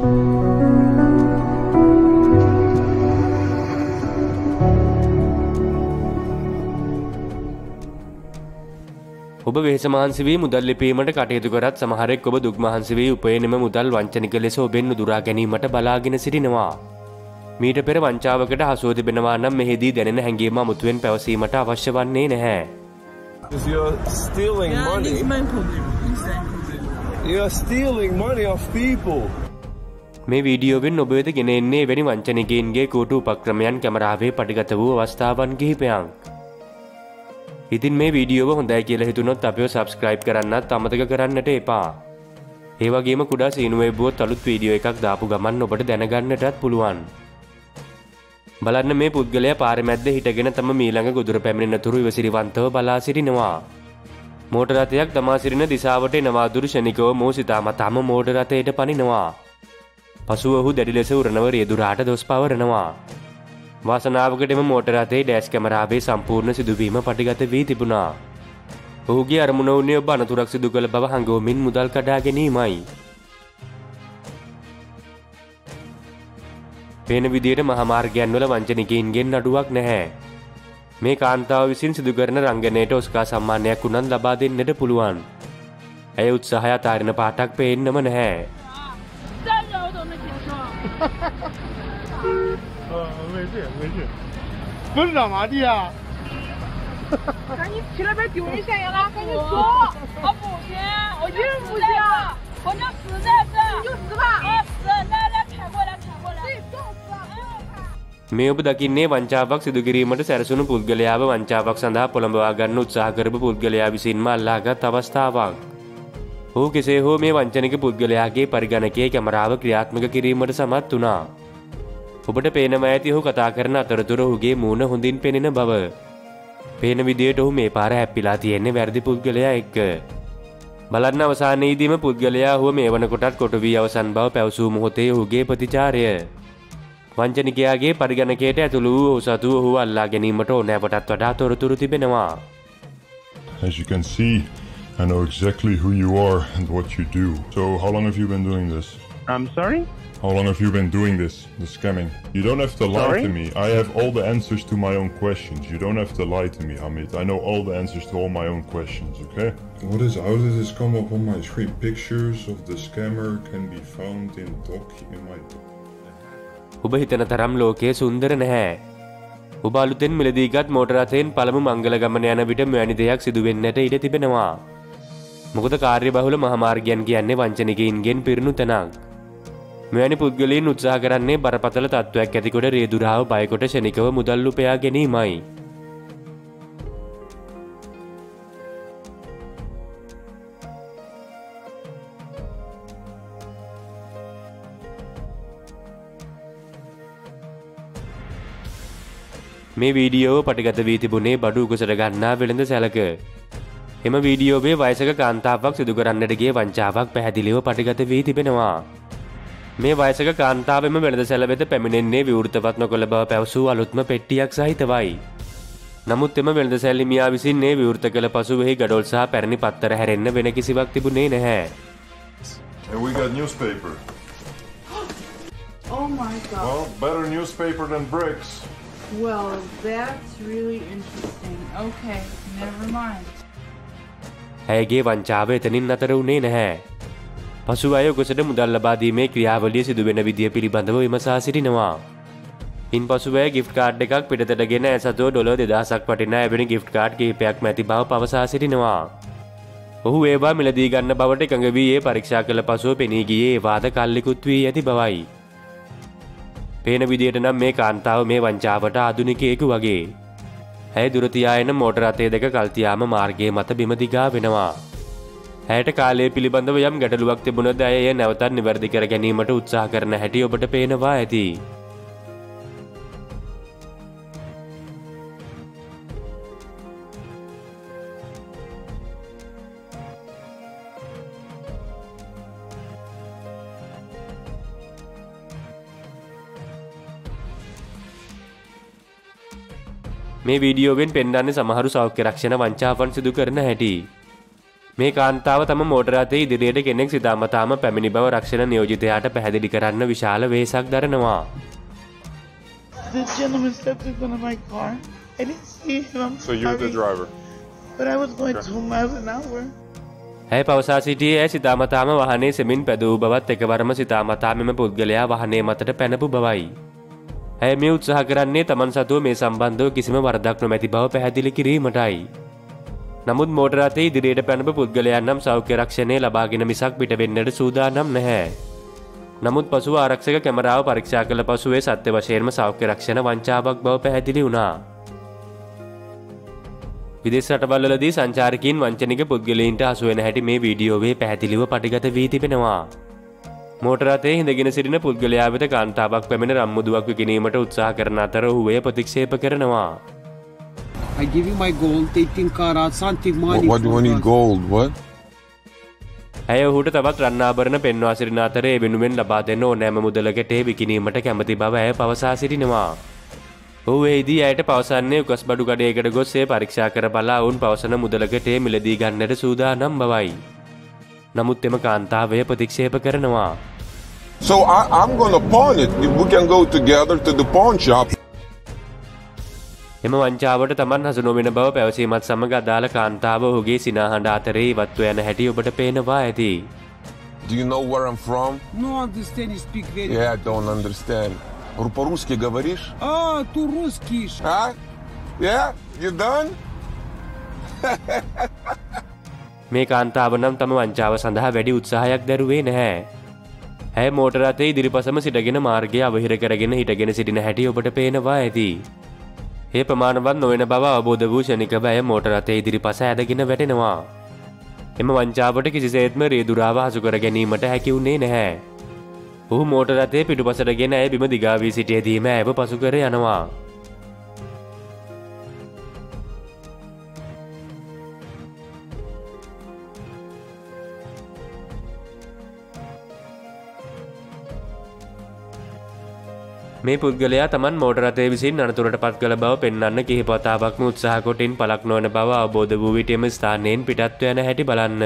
ඔබ වෙහෙස මහන්සි වී මුදල් ලිපීමට කටයුතු කරත් සමහරෙක් ඔබ දුක් මහන්සි වී උපයනෙම මුදල් වංචනික ලෙස ඔබෙන් නුදුරා ගැනීමට බලාගෙන සිටිනවා. මීට පෙර වංචාවකට හසුව තිබෙනවා නම් මෙහිදී දැනෙන හැඟීම අමුතුවෙන් පැවසීමට අවශ්‍ය වන්නේ නැහැ. You're stealing money off people. මේ වීඩියෝවෙන් ඔබ වෙත ගෙන එන්නේ වැනි වංචනිකයින්ගේ කෝටු උපක්‍රමයන් කැමරාවේ පටිගත වූ අවස්ථාවන් කිහිපයක්. ඉතින් මේ වීඩියෝව හොඳයි කියලා හිතුනොත් අපිව සබස්ක්‍රයිබ් කරන්නත් අමතක කරන්නට එපා. ඒ වගේම කුඩා සීනුවේ බුවොත් අලුත් වීඩියෝ එකක් දාපු ගමන් ඔබට දැනගන්නටත් පුළුවන්. බලන්න මේ පුද්ගලයා පාරේ මැද්ද හිටගෙන තම මීළඟ ගොදුර පැමිණෙන තුරු ඉවසිරිවන්තව බලා සිටිනවා. මෝටර රථයක් තමා සිටින දිසාවට එනවා දුරු ෂණිකව මෝ සිතාමතාම මෝටර රථයට පනිනවා. පසුව ඔහු දැඩි ලෙස උරනව රියදුරාට දොස් පවරනවා. වාසනාවකටම මෝටර රථයේ ඩෑස් කැමරාවේ සම්පූර්ණ සිදුවීම පටිගත වී තිබුණා. ඔහුගේ අරමුණ වුණේ ඔබ අනතුරක් සිදු කළ බව හඟවමින් මුදල් කඩා ගැනීමයි. පේන විදියට මහමාර්ගයන් වල වංචනිකයින්ගෙන් අඩුවක් නැහැ. මේ කාන්තාව විසින් සිදු කරන රංගනයට ඔස්කා සම්මානයක් උනන් ලබා දෙන්නට පුළුවන්. ඇය උත්සාහය අතාරින පාටක් පේන්නම නැහැ. 站着我都能接受。呃，没事没事，不是找麻地啊。赶紧去那边丢人现眼了，赶紧走！我不行，我为什么不行我就死在这。你就死吧！我死，来来，开过来，开过来。对，冻死了！ මේ ඔබ දකින්නේ වංචාවක් සිදුකිරීමට සැරසුණු පුද්ගලයාව වංචාවක් සඳහා පොළඹවා ගන්න උත්සාහ කරපු පුද්ගලයා විසින්ම අල්ලාගත් අවස්ථාවක්. ඔහු කෙසේ හෝ මේ වංචනික පුද්ගලයාගේ පරිගණකයේ කැමරාව ක්‍රියාත්මක කිරීමට සමත් වුණා. ඔබට පේනම ඇති ඔහු කතා කරන අතරතුර ඔහුගේ මූුණ හොඳින් පෙනෙන බව. පේන විදියට ඔහු මේ පාර හැප්පිලා තියෙන්නේ වැරදි පුද්ගලයා එක්ක. බලන්න අවසානයේදීම පුද්ගලයා හුව මේ වනකොටත් කොටු වී අවසන් බව පැවසූ මොහොතේ ඔහුගේ ප්‍රතිචාරය. වංචනිකයාගේ පරිගණකයට ඇතුළු වූ ඔහු සතු ඔහු අල්ලා ගැනීමට ඕනෑපටත් වඩා තොරතුරු තිබෙනවා. As you can see, I know exactly who you are and what you do. So, how long have you been doing this? I'm sorry. How long have you been doing this, the scamming? You don't have to lie Sorry? to me. I have all the answers to my own questions. You don't have to lie to me, Hamid. I know all the answers to all my own questions, okay? What is, how did this come up on my screen? Pictures of the scammer can be found in doc in my ඔබ හිතන තරම් ලෝකයේ සුන්දර නැහැ. ඔබ අලුතෙන් මිලදීගත් මෝටරතයෙන් පළමු මංගල ගමන යන විට මෙවැනි දෙයක් සිදුවෙන්නට ඉඩ තිබෙනවා. මොකද කාර්ය බහුල මහමාර්ගයන් කියන්නේ වංචනිකයින්ගෙන් පිරුණු තැනක්. මෙවැනි පුද්ගලීන් උත්සාහ කරන්නේ බරපතල තත්ත්වයක් ඇතිකොට රේදුරාව බයකොට ෂණිකව මුදල් උපයා ගැනීමයි. මේ වීඩියෝව පටිගත වී තිබුණේ බඩු උකුසට ගන්නා වෙළඳ සැලක. එම වීඩියෝවේ වයසක කාන්තාවක් සිදු කරන්නටගේ වංචාවක් පැහැදිලිව පටිගත වී තිබෙනවා. මේ වයසක කාන්තාවම වෙළඳ සැල වෙත පැමිණෙන්නේ විවෘතවත් නොකළ බව පැවසූ අලුත්ම පෙට්ටියක් සහිතවයි. නමුත් එම වෙළඳ සැල්ලිමියා විසින්නේ විවෘත කළ පසුවෙහි ගඩොල් සහ පැරණි පත්තර හැරෙන්න වෙන කිසිවක් තිබුණේ නැහැ. Oh my god. Well, better newspaper than bricks. Well, that's really interesting. Okay, never mind. ඇයගේ වංචාව එතනින් අතර වුණේ නැහැ. පසු අය ගොසට මුදල් ලබාදීමේ ක්‍රියාවලිය සිදුවෙන විදිය පිළිබඳව විමසා සිටිනවා. ඉන් පසුවය ගිෆ් කාඩ් එකක් පිටතටගෙන ඇසතුව ඩොල දෙදහසක් පටින ඇබෙන ගිෆ් කාඩ් කහිපයක් මැති බව පවසා සිටිනවා. ඔහු ඒවා මිලදී ගන්න බවට එකඟ වී ඒ පරීක්ෂා කළ පසුව පෙනී ගියේ වාද කල්ලිකුත් වී ඇති බවයි. පේන විදියට නම් මේ කාන්තාව මේ වංචාවට ආදුනිකයෙකු වගේ. ඇය දුරතියායන මෝටරතේ දෙක කල්තියාම මාර්ගයේ මත බිමදිගා වෙනවා. ඇයට කාලය පිළිබඳව යම් ගැටලුවක් තිබුණද ඇය එය නැවතත් නිවැරදි කර ගැනීමට උත්සාහ කරන හැටි ඔබට පේනවා ඇති. මේ වීඩියෝවෙන් පෙන්ඩන්න සමහරු සෞඛ්‍ය රක්ෂණ වංචාපන් සිදු කරන හැටි. මේ කාන්තාව තම මෝටරතේ ඉදිරියට කෙනෙක් සිතාමතාම පැමිණි බව රක්ෂණ නියෝජිතයාට පැහැදිලි කරන්න විශාල වේසක් දරනවා. The gentleman stepped in front of my car. I didn't see him. I'm So you're the driver. But I was going two miles an hour. ඇය පවසා සිටියේ ඇය සිතාමතාම වහනේ සෙමින් පැදූ බවත් එකවරම සිතාමතා මෙම පුද්ගලයා වහනේ මතට පැනපු බවයි. ඇය මේ උත්සාහ කරන්නේ තමන් සතුව මේ සම්බන්ධව කිසිම වරදක් නොමැති බව පැහැදිලි කිරීමටයි. නමුත් මෝටරතේ ඉදිරියට පැනපු පුද්ගලයන් නම් සෞඛ්‍ය රක්ෂණය ලබාගෙන මිසක් පිටවෙන්නට සූදානම් නැහැ. නමුත් පසුව ආරක්ෂක කැමරාව පරීක්ෂා කළ පසුවේ සත්‍ය වශයෙන්ම සෞඛ්‍ය රක්ෂණ වංචාවක් බව පැහැදිලි වුණා. විදෙස් රටවල්ලදී සංචාරකින් වංචනික පුද්ගලයින්ට අසුවෙන හැටි මේ වීඩියෝවේ පැහැදිලිව පටිගත වී තිබෙනවා. මෝටරතේ හිඳගෙන සිටින පුද්ගලයා වෙත කාන්තාවක් පැමිණ රම්මුදුවක් විකිනීමට උත්සාහ කරන අතර ඔහුවය ප්‍රතික්ෂේප කරනවා. I give you my gold, 18 karat, something money. What do for I need us. gold? What? ඇය ඔහුට තවත් රන්නාභරණ පෙන්වා සිරින අතර ඒ වෙනුවෙන් ලබා දෙන්න ඕනෑම මුදලකට විකිනීමට කැමති බව ඇය පවසා සිටිනවා. ඔහු එහිදී ඇයට පවසන්නේ උකස් බඩු කඩයකට ගොස් ඒ පරීක්ෂා කර බලා ඔවුන් පවසන මුදලකට මිලදී ගන්නට සූදානම් බවයි. නමුත් එම කාන්තාවය ප්‍රතික්ෂේප කරනවා. So I, I'm gonna pawn it. We can go together to the pawn shop. එම වංචාවට තමන් හසු නොවෙන බව පැවසීමත් සමඟ අදාළ කාන්තාව ඔහුගේ සිනාහඬ අතරේ ඉවත්ව යන හැටි ඔබට පේනවා ඇති. Do you know where I'm from? No understand, you speak very... Yeah, I don't understand. Ру- По-русски говоришь? Ah, tu русский. ш- Huh? Yeah? You done? මේ කාන්තාව නම් තම වංචාව සඳහා වැඩි උත්සාහයක් දැරුවේ නැහැ. ඇය මෝටරතේ ඉදිරිපසම සිටගෙන මාර්ගය අවහිර කරගෙන හිටගෙන සිටින හැටි ඔබට පේනවා ඇති. ඒ ප්‍රමාණවත් නොවන බව අවබෝධ වූ ෂණික බය මෝටරතේ ඉදිරිපස ඇදගෙන වැටෙනවා. එම වංචාවට කිසිසේත්ම රේදුරාව හසු කර ගැනීමට හැකිවුණේ නැහැ. ඔහු මෝටරතේ පිටුපසටගෙන ඇය බිම දිගාවී සිටියදීම ඇව පසු කර යනවා. මේ පුද්ගලයා තමන් මෝටරතය විසින් අනතුරට පත් කළ බව පෙන්වන්න කිහිපතාවක්ම උත්සාහ කොටින් පලක් නොවන බව අවබෝධ වූ විටම ස්ථානයෙන් පිටත්ව යන හැටි බලන්න.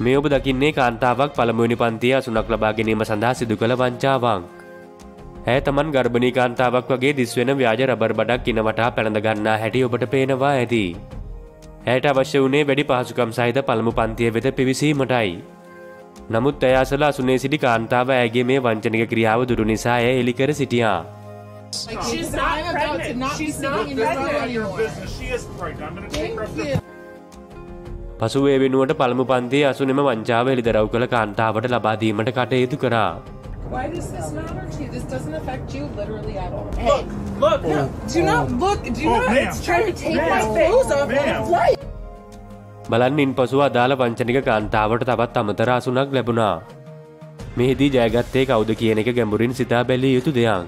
මේ ඔබ දකින්නේ කාන්තාවක් පළමුවනි පන්තිය අසුනක් ලබා ගැනීම සඳහා සිදු කළ වංචාවක්. ඇය තමන් ගර්භණී කාන්තාවක් වගේ දිස්වෙන ව්‍යාජ රබර් බඩක් ඉනවටා පැළඳ ගන්නා හැටි ඔබට පේනවා ඇති. ඇයට අවශ්‍ය වනේ වැඩි පහසුකම් සහිත පළමු පන්තිය වෙත පිවිසීමටයි. නමුත් ඇය අසල අසුනේ සිටි කාන්තාව ඇගේ මේ වංචනික ක්‍රියාව දුරු නිසා ඇය එලිකර සිටියා. She's not pregnant. She's not pregnant anymore. She is pregnant. I'm gonna take her up to පසු ඒ වෙනුවට පළමු පන්තියේ අසුනෙම වංචාව හෙළිදරව් කළ කාන්තාවට ලබාදීමට කටයුතු කරා. Why does this matter to you? This doesn't affect you literally at all. Hey, look, look. Do not look. Do Oh, not. ma'am. It's trying to take my clothes off when Ma'am. it's light. බලන්නින් පසු අදාළ වංචනික කාන්තාවට තවත් අමතර අසුනක් ලැබුණා. මෙහිදී ජයගත්තේ කවුද කියන එක ගැඹුරින් සිතා බැලිය යුතු දෙයක්.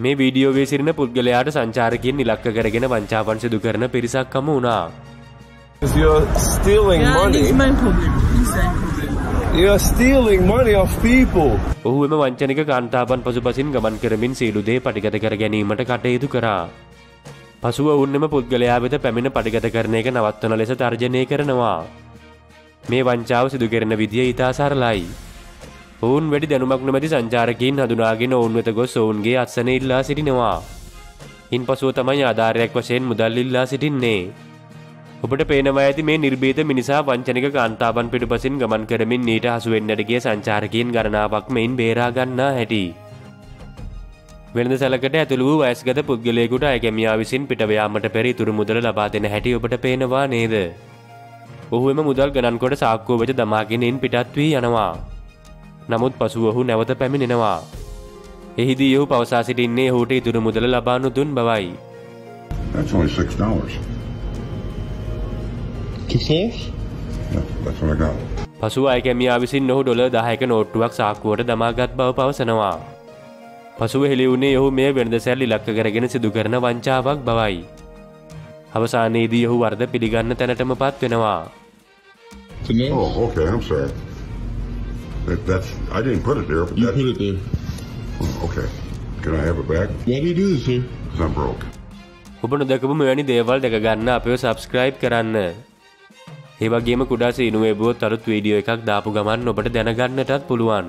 මේ වීඩියෝවේ සිරින පුද්ගලයාට සංචාරකින් ඉලක්ක කරගෙන වංචාවන් සිදු කරන පිරිසක් හමු වුණා. Because you're stealing money. You're stealing money off people. ඔහු එම වංචනික කාන්තාවන් පසුපසින් ගමන් කරමින් සීලුදේ පටිගත කර ගැනීමට කටයුතු කරා. පසුව ඔවුන්නෙම පුද්ගලයා වෙත පැමිණ පටිගත කරන එක නවත්වන ලෙස තර්ජනය කරනවා. මේ වංචාව සිදු කරන විදිය ඉතා සරලයි. ඔවුන් වැඩි දැනුමක් නොමැති සංචාරකින් හඳුනාගෙන ඔවුන් වෙත ගොස් ඔවුන්ගේ අත්සන ඉල්ලා සිටිනවා. ඉන් පසුව තමයි ආධාරයක් වශයෙන් මුදල් ඉල්ලා සිටින්නේ. ඔබට පේනවා ඇති මේ නිර්බේධ මිනිසා වංචනික කාන්තාවන් පිටුපසින් ගමන් කරමින් නීට හසුවෙන්නටගේ සංචාරකයෙන් ගණනාවක් මෙයින් බේරාගන්නා හැටි. වෙළඳ සැලකට ඇතුළු වූ වයස්ගත පුද්ගලයෙකුට අයගැමියා විසින් පිටවයාමට පෙර ඉතුරු මුදල ලබා දෙන හැටි ඔබට පේනවා නේද. ඔහු එම මුදල් ගණන්කොට සාක්කෝ වෙච දමාගෙනෙන් පිටත් වී යනවා. නමුත් පසුව ඔහු නැවත පැමිණෙනවා. එහිදී ඔහු පවසා සිටින්නේ හුට ඉතුරු මුදල ලබානු දුන් බවයි. That's only $6. කිසේ පසු අයකැමියා විසින් ඔහු ඩොල දහයක නෝට්ටුවක් සාක්කුවට දමාගත් බව පවසනවා. පසුව හෙළිවුණේ ඔහු මේ වෙනද සැල් ඉලක්ක කරගෙන සිදුකරන වංචාවක් බවයි. අවසානයේදී ඔහු වර්ද පිළිගන්න තැනටම පත් වෙනවා. ඔබ නොදකපු මෙවැනි දේවල් දෙක ගන්න අපව සබස්ක්‍රයිබ් කරන්න. ඒවගේම කුඩා සීනුවේ බෝත් අරුත් වීඩියෝ එකක් දාපු ගමන් ඔබට දැනගන්නටත් පුළුවන්.